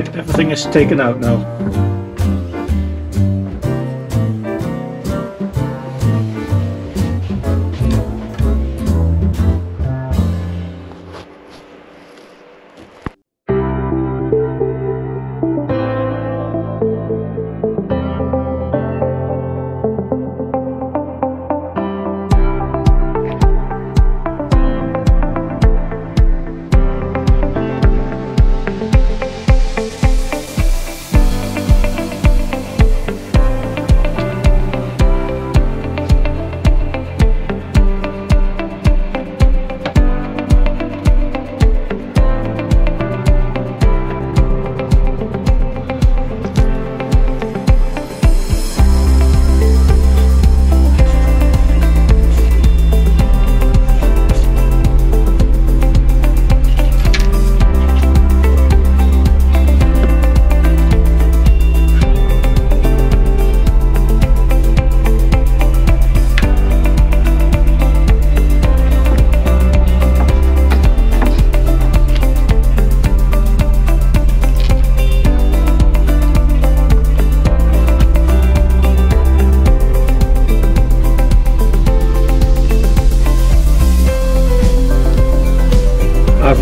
Right, everything is taken out now.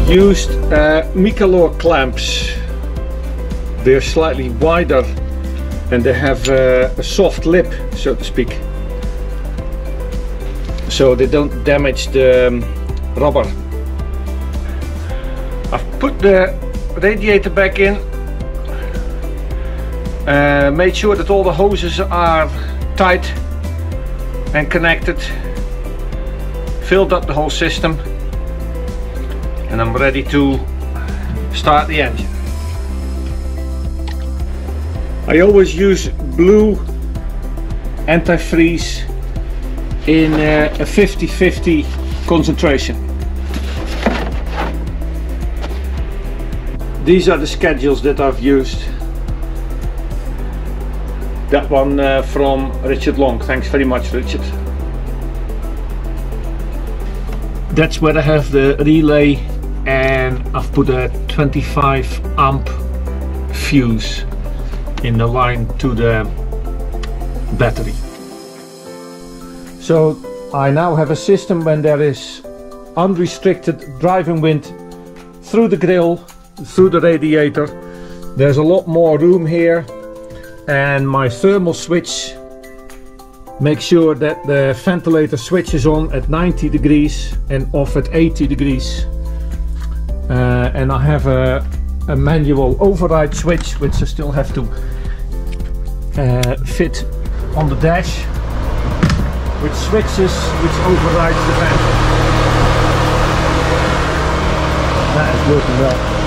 Used uh, Mikalor clamps. They're slightly wider and they have uh, a soft lip, so to speak. So they don't damage the um, rubber. I've put the radiator back in. Uh, made sure that all the hoses are tight and connected. Filled up the whole system and I'm ready to start the engine. I always use blue antifreeze in uh, a 50-50 concentration. These are the schedules that I've used. That one uh, from Richard Long. Thanks very much Richard. That's where I have the relay I've put a 25 amp fuse in the line to the battery. So I now have a system when there is unrestricted driving wind through the grill, through the radiator. There's a lot more room here and my thermal switch makes sure that the ventilator switches on at 90 degrees and off at 80 degrees uh, and I have a, a, manual override switch which I still have to uh, fit on the dash which switches which overrides the fan that is working well